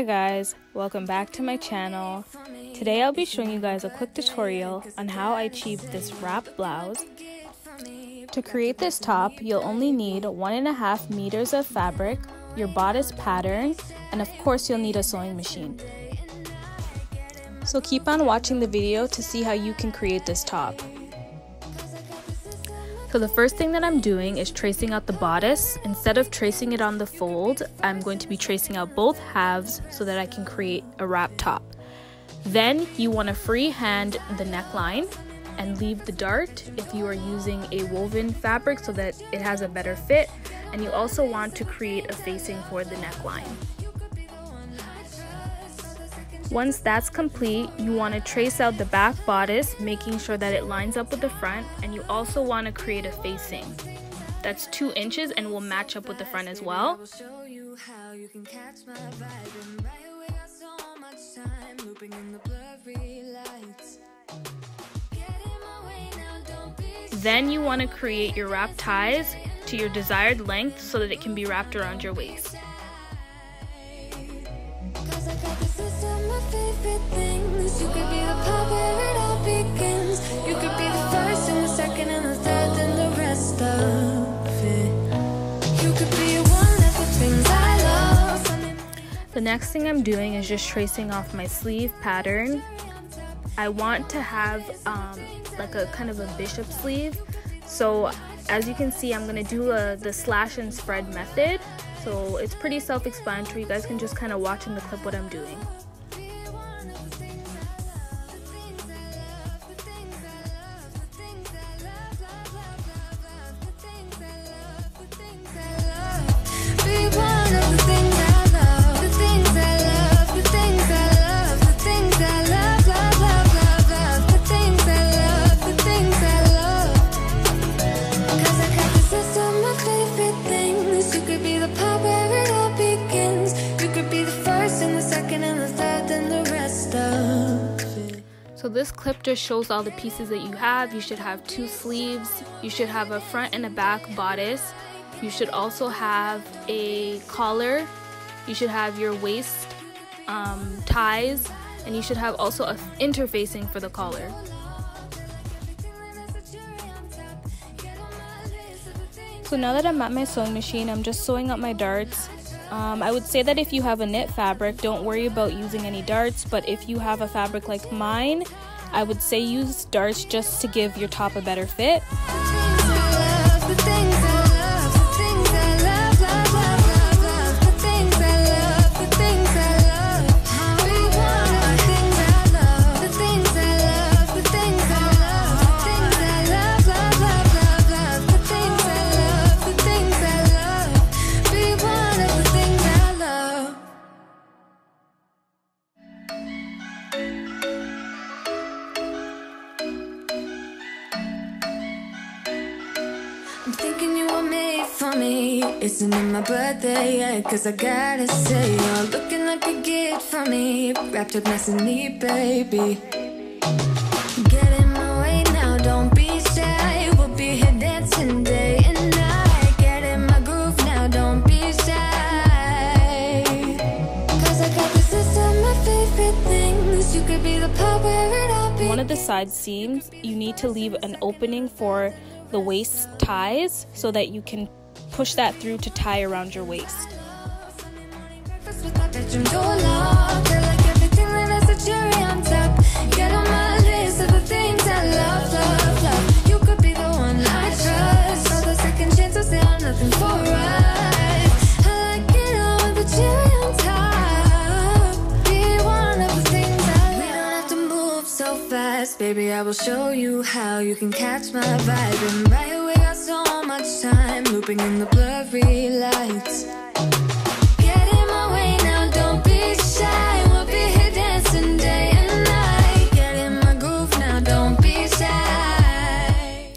Hi guys, welcome back to my channel. Today I'll be showing you guys a quick tutorial on how I achieved this wrap blouse. To create this top, you'll only need one and a half meters of fabric, your bodice pattern, and of course you'll need a sewing machine. So keep on watching the video to see how you can create this top. So the first thing that I'm doing is tracing out the bodice. Instead of tracing it on the fold, I'm going to be tracing out both halves so that I can create a wrap top. Then you want to freehand the neckline and leave the dart if you are using a woven fabric so that it has a better fit. And you also want to create a facing for the neckline. Once that's complete, you want to trace out the back bodice, making sure that it lines up with the front, and you also want to create a facing. That's two inches and will match up with the front as well. Then you want to create your wrap ties to your desired length so that it can be wrapped around your waist. The next thing I'm doing is just tracing off my sleeve pattern. I want to have um, like a kind of a bishop sleeve. So as you can see, I'm gonna do a, the slash and spread method. So it's pretty self-explanatory. You guys can just kind of watch in the clip what I'm doing. Clip just shows all the pieces that you have. You should have two sleeves. You should have a front and a back bodice. You should also have a collar. You should have your waist um, ties. And you should have also a interfacing for the collar. So now that I'm at my sewing machine, I'm just sewing up my darts. Um, I would say that if you have a knit fabric, don't worry about using any darts, but if you have a fabric like mine, I would say use darts just to give your top a better fit. Isn't my birthday yet? Cause I gotta say, you're looking like a gift for me. Wrapped up nice and neat, baby. Get in my way now, don't be shy. We'll be here dancing day and night. Get in my groove now, don't be shy. Cause I got my favorite things. You could be the where it all begins. One of the side seams, you need to leave an opening for the waist ties so that you can push that through to tie around your waist. Baby, I will show you how you can catch my vibe And right so much time Looping in the blurry lights. Get in my way now, don't be shy. We'll be here dancing day and night. Get in my groove now, don't be shy.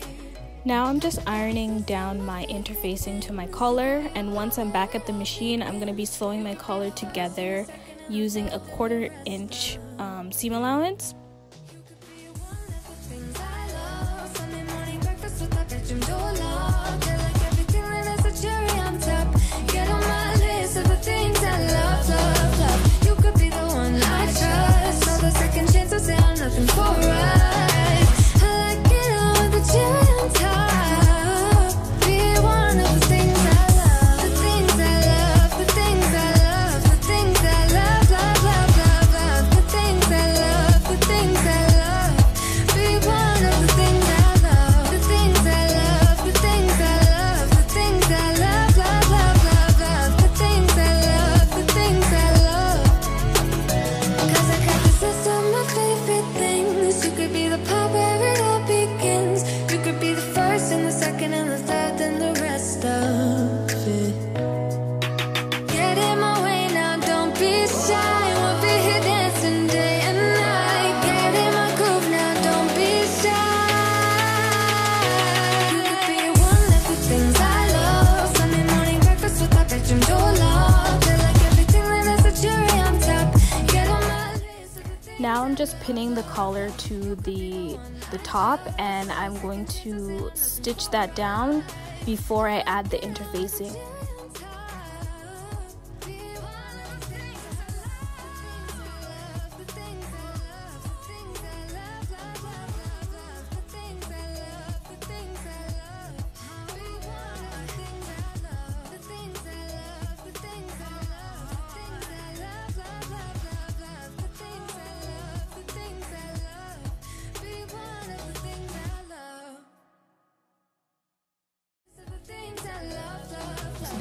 Now I'm just ironing down my interfacing to my collar and once I'm back at the machine I'm going to be sewing my collar together using a quarter inch um, seam allowance pinning the collar to the the top and I'm going to stitch that down before I add the interfacing.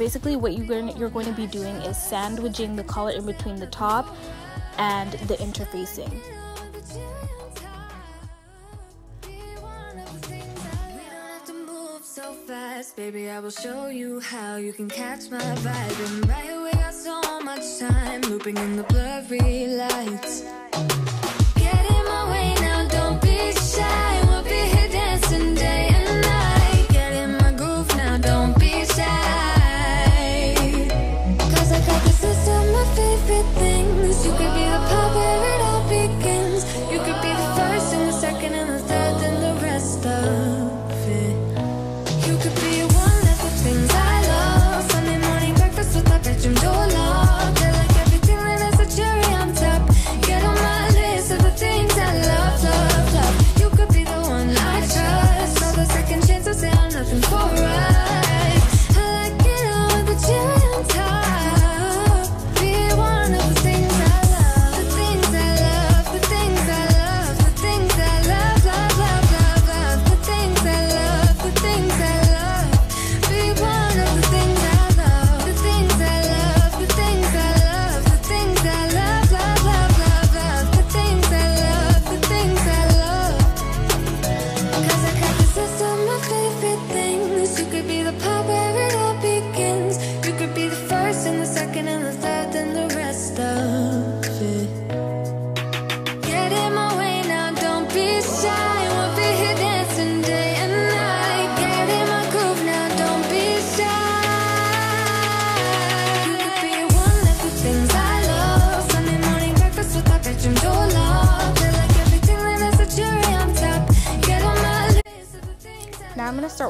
Basically what you're going, you're going to be doing is sandwiching the collar in between the top and the interfacing. baby, I will show you how you can catch my vibe. And right away, got so much time looping in the blurry lights.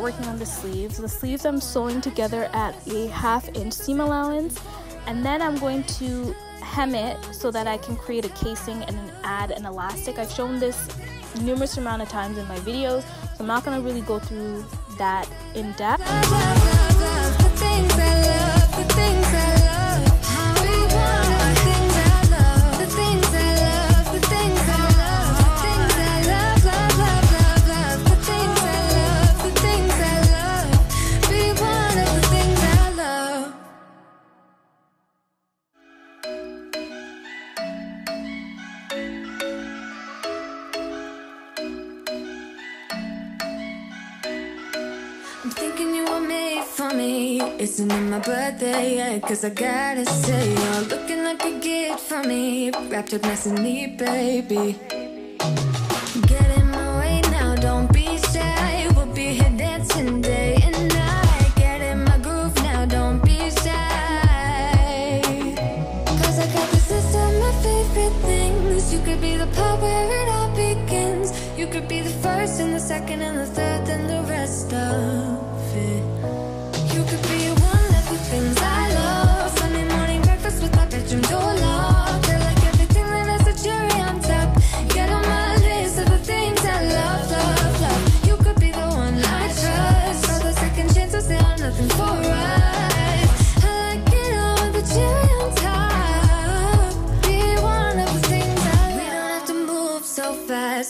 Working on the sleeves. The sleeves I'm sewing together at a half inch seam allowance and then I'm going to hem it so that I can create a casing and then add an elastic. I've shown this numerous amount of times in my videos so I'm not going to really go through that in depth. My birthday yet? Cause I gotta say You're looking like a gift for me. Wrapped up nice and neat, baby. Get in my way now, don't be shy. We'll be here dancing day and night. Get in my groove now, don't be shy. Cause I got this list of my favorite things. You could be the part where it all begins. You could be the first and the second and the third and the rest of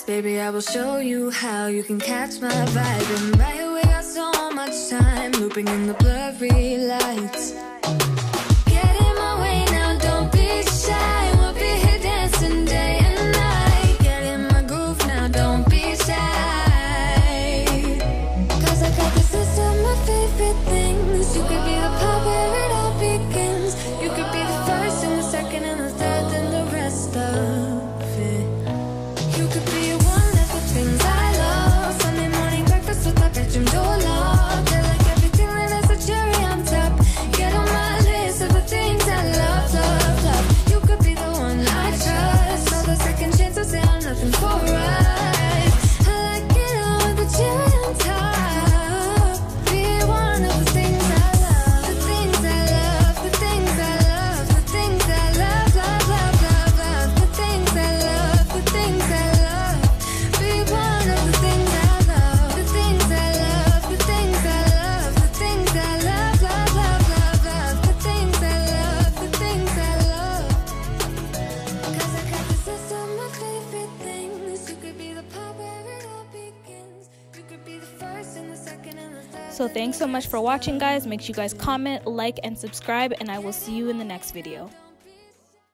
Baby, I will show you how you can catch my vibe. And right away got so much time Looping in the blurry lights So thanks so much for watching guys. Make sure you guys comment, like, and subscribe and I will see you in the next video.